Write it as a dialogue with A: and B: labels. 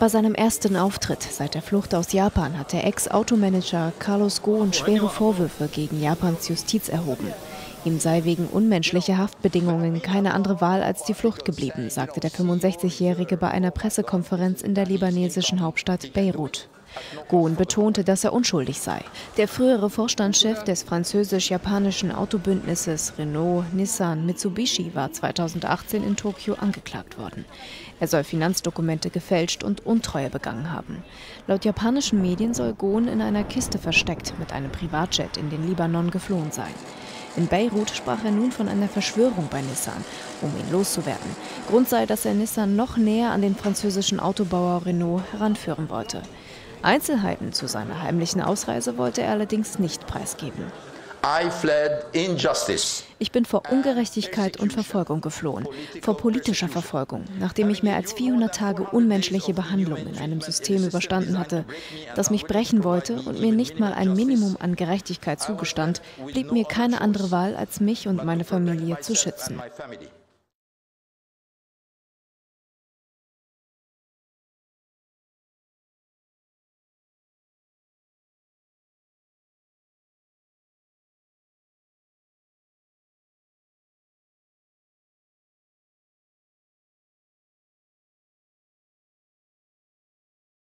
A: Bei seinem ersten Auftritt seit der Flucht aus Japan hat der Ex-Automanager Carlos Ghosn schwere Vorwürfe gegen Japans Justiz erhoben. Ihm sei wegen unmenschlicher Haftbedingungen keine andere Wahl als die Flucht geblieben, sagte der 65-Jährige bei einer Pressekonferenz in der libanesischen Hauptstadt Beirut. Gohn betonte, dass er unschuldig sei. Der frühere Vorstandschef des französisch-japanischen Autobündnisses Renault, Nissan, Mitsubishi war 2018 in Tokio angeklagt worden. Er soll Finanzdokumente gefälscht und Untreue begangen haben. Laut japanischen Medien soll Gohn in einer Kiste versteckt mit einem Privatjet in den Libanon geflohen sein. In Beirut sprach er nun von einer Verschwörung bei Nissan, um ihn loszuwerden. Grund sei, dass er Nissan noch näher an den französischen Autobauer Renault heranführen wollte. Einzelheiten zu seiner heimlichen Ausreise wollte er allerdings nicht preisgeben. Ich bin vor Ungerechtigkeit und Verfolgung geflohen, vor politischer Verfolgung, nachdem ich mehr als 400 Tage unmenschliche Behandlung in einem System überstanden hatte, das mich brechen wollte und mir nicht mal ein Minimum an Gerechtigkeit zugestand, blieb mir keine andere Wahl, als mich und meine Familie zu schützen.